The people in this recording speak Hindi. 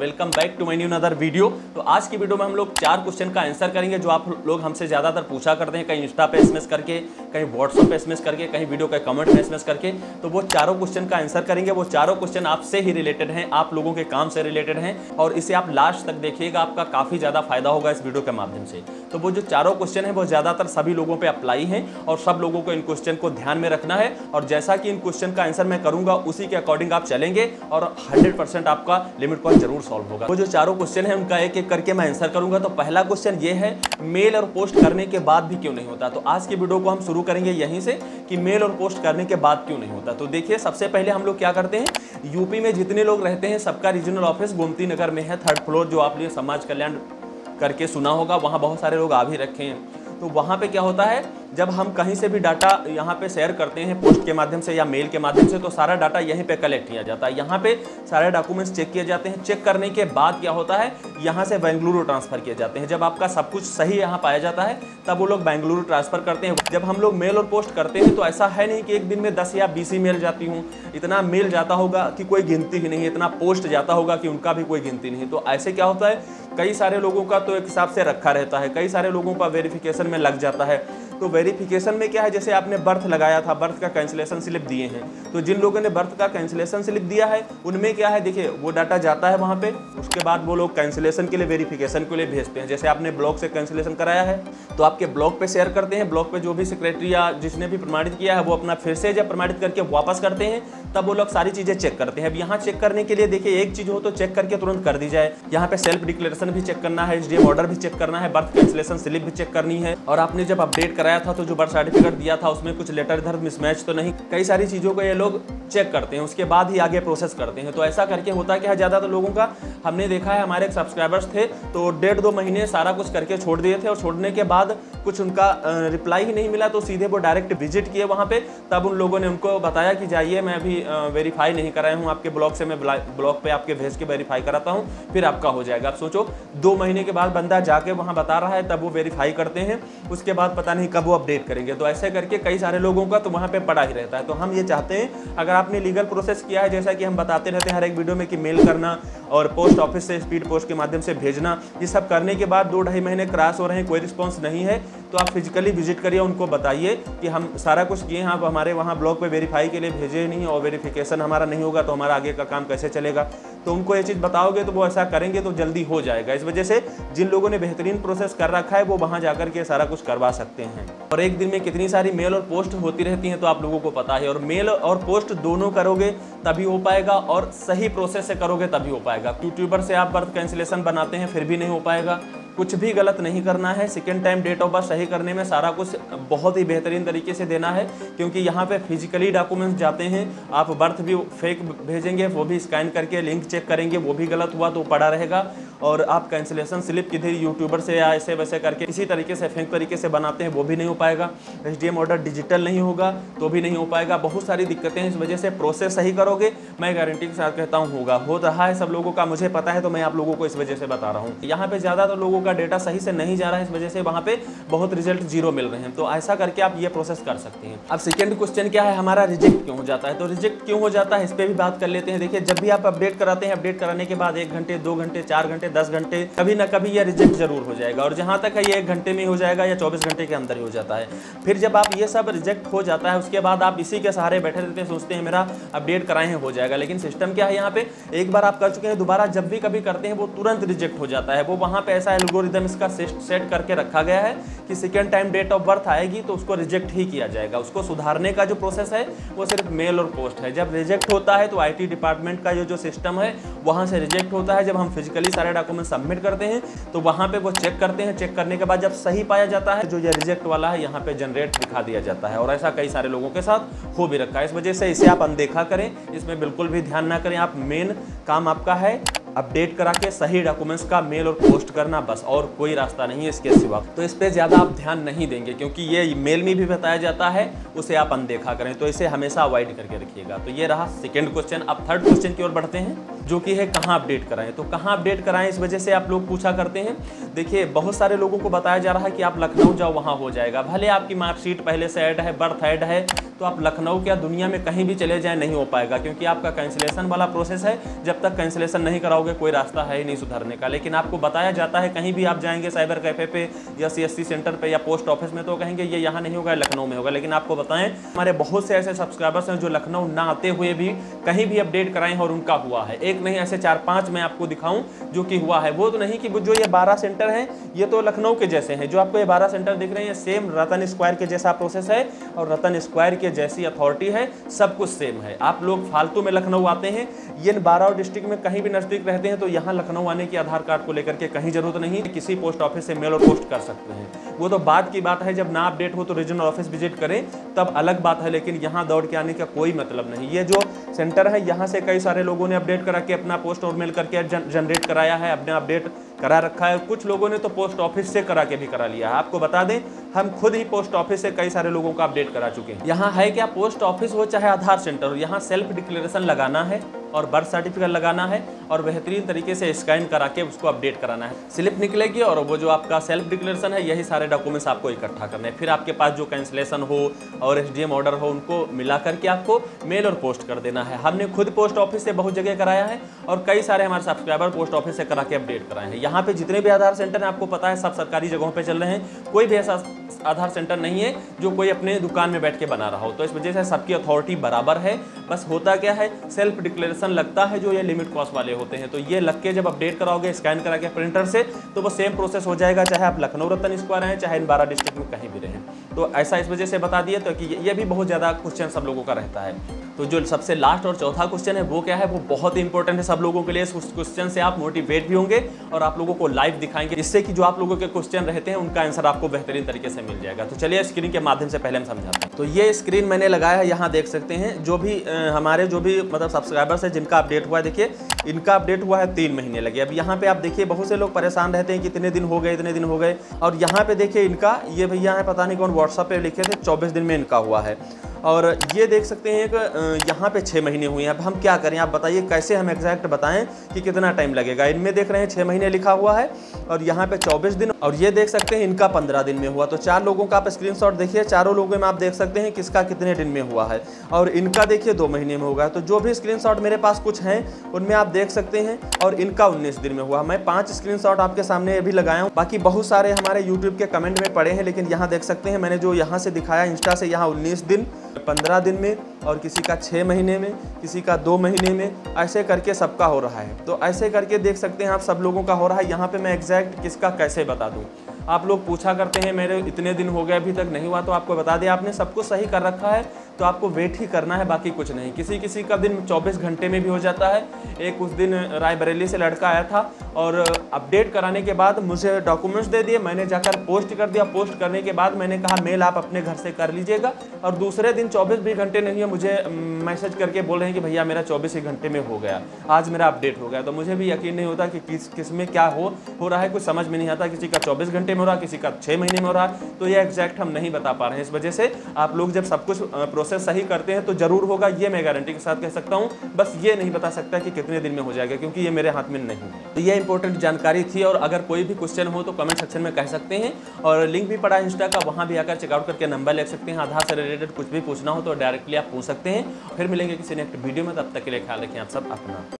Welcome back to my new other video. तो आज की वीडियो में हम लोग चार क्वेश्चन का आंसर करेंगे, जो आप लोग हमसे ज़्यादातर पूछा करते हैं, कहीं इंस्टा पे एसएमएस करके, कहीं व्हाट्सअप पे एसएमएस करके, कहीं वीडियो के कमेंट में एसएमएस करके। तो वो चारों क्वेश्चन का आंसर करेंगे। वो चारों क्वेश्चन आपसे ही रिलेटेड हैं, आप लोगों के काम से रिलेटेड हैं, और इसे आप लास्ट तक देखिएगा, आपका काफ़ी ज़्यादा फ़ायदा होगा इस वीडियो के माध्यम से। तो वो जो चारों क्वेश्चन है, वो ज़्यादातर सभी लोगों पर अप्लाई हैं, और सब लोगों को इन क्वेश्चन को ध्यान में रखना है, और जैसा कि इन क्वेश्चन का आंसर मैं करूँगा, उसी के अकॉर्डिंग आप चलेंगे, और हंड्रेड आपका लिमिट पर ज़रूर सॉल्व होगा। वो जो चारों क्वेश्चन है, उनका एक एक करके मैं आंसर करूँगा। तो पहला क्वेश्चन ये है मेल और पोस्ट करने के बाद भी क्यों नहीं होता? तो आज की वीडियो को हम शुरू करेंगे यहीं से कि मेल और पोस्ट करने के बाद क्यों नहीं होता? तो देखिए, सबसे पहले हम लोग क्या करते हैं? यूपी में जितने लोग रहते हैं, सबका रीजनल ऑफ़िस गोमती नगर में है थर्ड फ्लोर जो आप लिए समाज कल्याण करके सुना होगा, वहाँ बहुत सारे लोग आ भी रखे हैं। तो वहाँ पे क्या होता है? जब हम कहीं से भी डाटा यहाँ पे शेयर करते हैं पोस्ट के माध्यम से या मेल के माध्यम से तो सारा डाटा यहीं पे कलेक्ट किया जाता है। यहाँ पे सारे डॉक्यूमेंट्स चेक किए जाते हैं। चेक करने के बाद क्या होता है, यहाँ से बेंगलुरु ट्रांसफ़र किए जाते हैं। जब आपका सब कुछ सही यहाँ पाया जाता है, तब वो लोग बेंगलुरु ट्रांसफ़र करते हैं। जब हम लोग मेल और पोस्ट करते हैं तो ऐसा है नहीं कि एक दिन में दस या बीस ही मेल जाती हूँ। इतना मेल जाता होगा कि कोई गिनती ही नहीं इतना पोस्ट जाता होगा कि उनका भी कोई गिनती नहीं तो ऐसे क्या होता है, कई सारे लोगों का तो एक हिसाब से रखा रहता है। कई सारे लोगों का वेरिफिकेशन में लग जाता है। तो वेरिफिकेशन में क्या है? जैसे आपने बर्थ लगाया था बर्थ का कैंसिलेशन स्लिप दिए हैं। तो जिन लोगों ने बर्थ का कैंसिलेशन स्लिप दिया है, उनमें क्या है? देखिए, वो डाटा जाता है वहाँ पे, उसके बाद वो लोग कैंसिलेशन के लिए वेरिफिकेशन के लिए भेजते हैं। जैसे आपने ब्लॉक से कैंसिलेशन कराया है तो आपके ब्लॉक पे शेयर करते हैं ब्लॉक पे जो भी सेक्रेटरी या जिसने भी प्रमाणित किया है, वो अपना फिर से जब प्रमाणित करके वापस करते हैं, तब वो लोग सारी चीज़ें चेक करते हैं। अब यहाँ चेक करने के लिए देखिए, एक चीज़ हो तो चेक करके तुरंत कर दी जाए। यहाँ पे सेल्फ डिक्लेरेशन भी चेक करना है एच ऑर्डर भी चेक करना है बर्थ कैंसिलेशन स्लिप भी चेक करनी है। और आपने जब अपडेट कराया था तो जो बर्थ सर्टिफिकेट दिया था, उसमें कुछ लेटर इधर मिसमैच तो नहीं। कई सारी चीज़ों को ये लोग चेक करते हैं, उसके बाद ही आगे प्रोसेस करते हैं। तो ऐसा करके होता क्या है ज़्यादा तो लोगों का हमने देखा है, हमारे सब्सक्राइबर्स थे तो डेढ़ दो महीने सारा कुछ करके छोड़ दिए थे, और छोड़ने के बाद कुछ उनका रिप्लाई ही नहीं मिला तो सीधे वो डायरेक्ट विज़िट किए वहाँ पर तब उन लोगों ने उनको बताया कि जाइए, मैं अभी वेरीफाई नहीं कराया हूँ आपके ब्लॉक से, मैं ब्लॉक पे आपके भेज के वेरीफाई कराता हूँ, फिर आपका हो जाएगा। आप सोचो, दो महीने के बाद बंदा जाके वहाँ बता रहा है, तब वो वेरीफाई करते हैं। उसके बाद पता नहीं कब वो अपडेट करेंगे। तो ऐसे करके कई सारे लोगों का तो वहाँ पे पड़ा ही रहता है। तो हम ये चाहते हैं, अगर आपने लीगल प्रोसेस किया है, जैसा कि हम बताते रहते हैं हर एक वीडियो में कि मेल करना और पोस्ट ऑफ़िस से स्पीड पोस्ट के माध्यम से भेजना, ये सब करने के बाद दो ढाई महीने क्रास हो रहे हैं, कोई रिस्पॉन्स नहीं है। तो आप फिजिकली विज़िट करिए, उनको बताइए कि हम सारा कुछ किए हैं। आप हमारे वहाँ ब्लॉग पे वेरीफाई के लिए भेजे नहीं, और वेरिफिकेशन हमारा नहीं होगा तो हमारा आगे का काम कैसे चलेगा? तो उनको ये चीज़ बताओगे तो वो ऐसा करेंगे तो जल्दी हो जाएगा। इस वजह से जिन लोगों ने बेहतरीन प्रोसेस कर रखा है, वो वहाँ जाकर के सारा कुछ करवा सकते हैं। और एक दिन में कितनी सारी मेल और पोस्ट होती रहती हैं तो आप लोगों को पता है। और मेल और पोस्ट दोनों करोगे, तभी हो पाएगा, और सही प्रोसेस से करोगे, तभी हो पाएगा। यूट्यूबर से आप बर्थ कैंसिलेशन बनाते हैं, फिर भी नहीं हो पाएगा। कुछ भी गलत नहीं करना है second time date of birth सही करने में सारा कुछ बहुत ही बेहतरीन तरीके से देना है, क्योंकि यहाँ पे फिजिकली डॉक्यूमेंट्स जाते हैं, आप बर्थ भी फेक भेजेंगे, वो भी स्कैन करके लिंक चेक करेंगे, वो भी गलत हुआ तो पड़ा रहेगा, और आप कैंसिलेशन स्लिप किधर यूट्यूबर से या ऐसे वैसे करके इसी तरीके से फेक तरीके से बनाते हैं, वो भी नहीं हो पाएगा। एचडीएम ऑर्डर डिजिटल नहीं होगा तो भी नहीं हो पाएगा। बहुत सारी दिक्कतें इस वजह से प्रोसेस सही करोगे, मैं गारंटी के साथ कहता हूँ, होगा। हो रहा है सब लोगों का, मुझे पता है तो मैं आप लोगों को इस वजह से बता रहा हूँ। यहाँ पे ज़्यादातर लोगों का डेटा सही से नहीं जा रहा है, इस वजह से वहाँ पे बहुत रिज़ल्ट ज़ीरो मिल रहे हैं। तो ऐसा करके आप ये प्रोसेस कर सकते हैं। अब सेकेंड क्वेश्चन क्या है? हमारा रिजेक्ट क्यों हो जाता है? तो रिजेक्ट क्यों हो जाता है? इस पर भी बात कर लेते हैं। देखिए, जब भी आप अपडेट कराते हैं अपडेट कराने के बाद एक घंटे, दो घंटे, चार घंटे, दस घंटे, कभी ना कभी यह रिजेक्ट ज़रूर हो जाएगा। और जहाँ तक है ये एक घंटे में हो जाएगा या चौबीस घंटे के अंदर ही हो जाता है। फिर जब आप ये सब रिजेक्ट हो जाता है, उसके बाद आप इसी के सहारे बैठे रहते हैं, सोचते हैं, मेरा अपडेट कराए, हैं हो जाएगा। लेकिन सिस्टम क्या है यहाँ पे? एक बार आप कर चुके हैं, दोबारा जब भी कभी करते हैं, वो तुरंत रिजेक्ट हो जाता है। वो वहाँ पे ऐसा एल्गोरिदम इसका सेट करके रखा गया है कि second time date of birth आएगी तो उसको रिजेक्ट ही किया जाएगा। उसको सुधारने का जो प्रोसेस है, वो सिर्फ़ मेल और पोस्ट है। जब रिजेक्ट होता है तो आईटी डिपार्टमेंट का जो सिस्टम है, वहाँ से रिजेक्ट होता है। जब हम फिजिकली सारे डॉक्यूमेंट सबमिट करते हैं तो वहाँ पर वो चेक करते हैं। चेक करने के बाद जब सही पाया जाता है जो ये रिजेक्ट वाला है, यहाँ पे जनरेट दिखा दिया जाता है। और ऐसा कई सारे लोगों के साथ हो भी रखा है। इस वजह से इसे आप अनदेखा करें। इसमें बिल्कुल भी ध्यान ना करें। आप मेन काम आपका है। अपडेट करा के सही डॉक्यूमेंट्स का मेल और पोस्ट करना, बस और कोई रास्ता नहीं है इसके सिवा। तो इस पर ज़्यादा आप ध्यान नहीं देंगे, क्योंकि ये मेल में भी बताया जाता है, उसे आप अनदेखा करें तो इसे हमेशा अवॉइड करके रखिएगा। तो ये रहा सेकेंड क्वेश्चन अब थर्ड क्वेश्चन की ओर बढ़ते हैं, जो कि है कहाँ अपडेट कराएँ? तो कहाँ अपडेट कराएँ? इस वजह से आप लोग पूछा करते हैं। देखिए, बहुत सारे लोगों को बताया जा रहा है कि आप लखनऊ जाओ, वहाँ हो जाएगा। भले आपकी मार्कशीट पहले से ऐड है बर्थ ऐड है तो आप लखनऊ क्या दुनिया में कहीं भी चले जाएँ नहीं हो पाएगा, क्योंकि आपका कैंसिलेशन वाला प्रोसेस है। जब तक कैंसिलेशन नहीं कराओगे, कोई रास्ता है ही नहीं सुधरने का। लेकिन आपको बताया जाता है, कहीं भी आप जाएँगे साइबर कैफ़े पे या सी सेंटर पे या पोस्ट ऑफ़िस में तो कहेंगे, ये यहाँ नहीं होगा लखनऊ में होगा। लेकिन आपको बताएँ, हमारे बहुत से ऐसे सब्सक्राइबर्स हैं जो लखनऊ ना आते हुए भी कहीं भी अपडेट कराएँ और उनका हुआ है। एक नहीं, ऐसे चार पाँच मैं आपको दिखाऊँ जो कि हुआ है। वो तो नहीं कि जो ये बारह सेंटर हैं, ये तो लखनऊ के जैसे हैं। जो आपको ये बारह सेंटर दिख रहे हैं सेम रतन स्क्वायर के जैसा प्रोसेस है और रतन स्क्वायर के जैसी अथॉरिटी है, सब कुछ सेम है। आप लोग फालतू में लखनऊ आते हैं, ये बारह डिस्ट्रिक्ट में कहीं भी नज़दीक रहते हैं तो यहाँ लखनऊ आने की आधार कार्ड को लेकर के कहीं ज़रूरत नहीं, किसी पोस्ट ऑफ़िस से मेल और पोस्ट कर सकते हैं। वो तो बाद की बात है, जब ना अपडेट हो तो रीजनल ऑफ़िस विज़िट करें, तब अलग बात है, लेकिन यहाँ दौड़ के आने का कोई मतलब नहीं। ये जो सेंटर है, यहाँ से कई सारे लोगों ने अपडेट करा के अपना पोस्ट और मेल करके जनरेट कराया है, अपने अपडेट करा रखा है। कुछ लोगों ने तो पोस्ट ऑफ़िस से करा के भी करा लिया है। आपको बता दें, हम खुद ही पोस्ट ऑफ़िस से कई सारे लोगों का अपडेट करा चुके हैं। यहाँ है क्या पोस्ट ऑफ़िस हो चाहे आधार सेंटर हो, यहाँ सेल्फ डिक्लेरेशन लगाना है और बर्थ सर्टिफिकेट लगाना है और बेहतरीन तरीके से स्कैन करा के उसको अपडेट कराना है। स्लिप निकलेगी और वो जो आपका सेल्फ डिक्लेरेशन है, यही सारे डॉक्यूमेंट्स आपको इकट्ठा करने हैं। फिर आपके पास जो कैंसिलेशन हो और एस ऑर्डर हो, उनको मिला करके आपको मेल और पोस्ट कर देना है। हमने खुद पोस्ट ऑफ़िस से बहुत जगह कराया है और कई सारे हमारे सब्सक्राइबर पोस्ट ऑफ़िस से करा के अपडेट कराए हैं। यहाँ पे जितने भी आधार सेंटर हैं, आपको पता है, सब सरकारी जगहों पे चल रहे हैं। कोई भी ऐसा आधार सेंटर नहीं है, जो कोई अपने दुकान में बैठ के बना रहा हो। तो इस वजह से सबकी अथॉरिटी बराबर है। बस होता क्या है सेल्फ डिक्लेरेशन लगता है जो ये लिमिट कॉस्ट वाले होते हैं। तो ये लग के जब अपडेट कराओगे स्कैन करा के प्रिंटर से तो वो सेम प्रोसेस हो जाएगा, चाहे आप लखनऊ रतन स्क्वायर हैं, चाहे इन बारह डिस्ट्रिक्ट में कहीं भी रहें। तो ऐसा इस वजह से बता दिए तो कि ये भी बहुत ज़्यादा क्वेश्चन सब लोगों का रहता है। तो जो सबसे लास्ट और चौथा क्वेश्चन है, वो क्या है, वो बहुत इंपॉर्टेंट है सब लोगों के लिए। उस क्वेश्चन से आप मोटिवेट भी होंगे और आप लोगों को लाइव दिखाएँगे। इससे कि जो आप लोगों के क्वेश्चन रहते हैं, उनका आंसर आपको बेहतरीन तरीके से मिल जाएगा। तो चलिए स्क्रीन के माध्यम से पहले हम समझाते हैं। तो ये स्क्रीन मैंने लगाया है, यहाँ देख सकते हैं, जो भी हमारे जो भी मतलब सब्सक्राइबर्स है, जिनका अपडेट हुआ है, देखिए, इनका अपडेट हुआ है तीन महीने लगे। अब यहाँ पे आप देखिए, बहुत से लोग परेशान रहते हैं कि इतने दिन हो गए, इतने दिन हो गए। और यहाँ पे देखिए, इनका, ये भैया है, पता नहीं कौन व्हाट्सअप पे लिखे थे, चौबीस दिन में इनका हुआ है। और ये देख सकते हैं कि यहाँ पे छः महीने हुए हैं। अब हम क्या करें? आप बताइए, कैसे हम एग्जैक्ट बताएँ कि कितना टाइम लगेगा? इनमें देख रहे हैं छः महीने लिखा हुआ है और यहाँ पे चौबीस दिन और ये देख सकते हैं इनका पंद्रह दिन में हुआ। तो चार लोगों का आप स्क्रीन देखिए, चारों लोगों में आप देख सकते हैं किसका कितने दिन में हुआ है। और इनका देखिए दो महीने में होगा। तो जो भी स्क्रीन मेरे पास कुछ हैं, उनमें आप देख सकते हैं और इनका उन्नीस दिन में हुआ। मैं पाँच स्क्रीन आपके सामने अभी लगाया हूँ। बाकी बहुत सारे हमारे यूट्यूब के कमेंट में पड़े हैं, लेकिन यहाँ देख सकते हैं, मैंने जो यहाँ से दिखाया इंस्टा से यहाँ उन्नीस दिन पंद्रह दिन में और किसी का छः महीने में, किसी का दो महीने में, ऐसे करके सबका हो रहा है। तो ऐसे करके देख सकते हैं आप, सब लोगों का हो रहा है। यहाँ पे मैं एग्जैक्ट किसका कैसे बता दूँ? आप लोग पूछा करते हैं, मेरे इतने दिन हो गए, अभी तक नहीं हुआ तो आपको बता दें आपने, सब कुछ सही कर रखा है। तो आपको वेट ही करना है, बाकी कुछ नहीं। किसी किसी का दिन 24 घंटे में भी हो जाता है। एक उस दिन रायबरेली से लड़का आया था और अपडेट कराने के बाद मुझे डॉक्यूमेंट्स दे दिए, मैंने जाकर पोस्ट कर दिया। पोस्ट करने के बाद मैंने कहा, मेल आप अपने घर से कर लीजिएगा। और दूसरे दिन चौबीस भी घंटे नहीं है मुझे मैसेज करके बोल रहे हैं कि, भैया, मेरा चौबीस ही घंटे में हो गया। आज मेरा अपडेट हो गया। तो मुझे भी यकीन नहीं होता कि किस किसमें क्या हो हो रहा है। कुछ समझ में नहीं आता किसी का चौबीस घंटे में हो रहा, किसी का छः महीने में हो रहा। तो ये एग्जैक्ट हम नहीं बता पा रहे हैं। इस वजह से आप लोग जब सब कुछ प्रोसेस सही करते हैं तो ज़रूर होगा, ये मैं गारंटी के साथ कह सकता हूँ। बस ये नहीं बता सकता कि कितने दिन में हो जाएगा, क्योंकि ये मेरे हाथ में नहीं है। तो ये इंपॉर्टेंट जानकारी थी, और अगर कोई भी क्वेश्चन हो तो कमेंट सेक्शन में कह सकते हैं। और लिंक भी पड़ा इंस्टा का, वहाँ भी आकर चेकआउट करके नंबर ले सकते हैं। आधार से रिलेटेड कुछ भी पूछना हो तो डायरेक्टली आप पूछ सकते हैं। फिर मिलेंगे किसी नेक्स्ट वीडियो में, तब तक के लिए ख्याल रखें आप सब अपना।